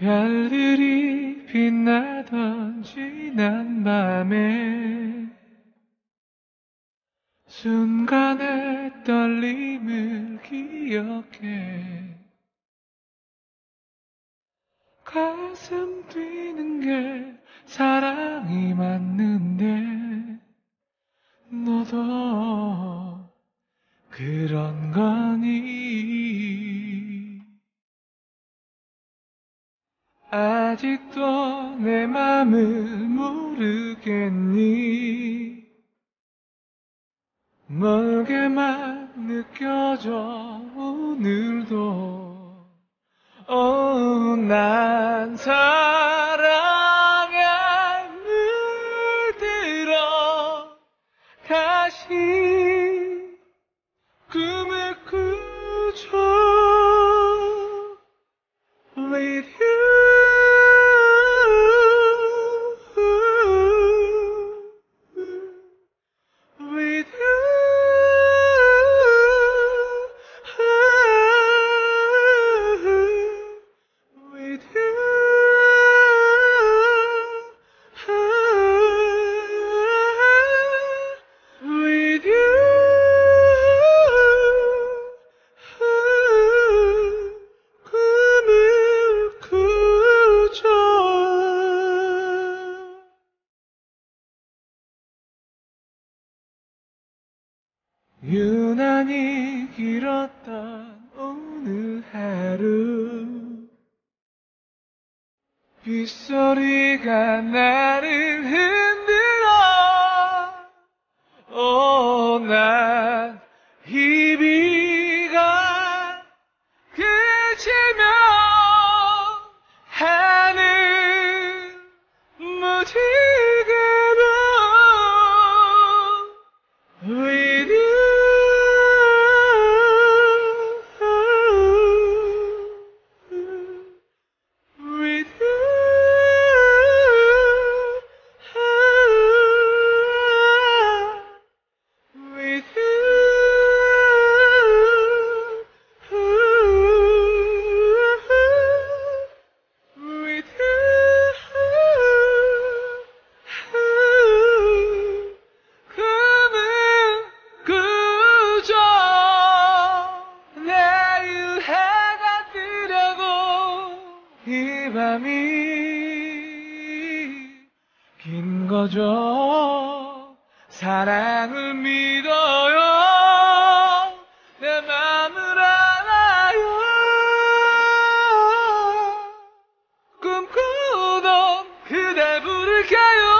별들이 빛나던 지난 밤에 순간의 떨림을 기억해. 가슴 뛰는 게 사랑이 맞는데 너도 그런 거 아직도 내 맘을 모르겠니? 멀게만 느껴져 오늘도. 어, 난사 유난히 길었던 오늘 하루. 빗소리가 나를 흔들어. 오난 이 비가 그치면 이 밤이 긴 거죠. 사랑을 믿어요. 내 맘을 알아요. 꿈꾸던 그대 부를게요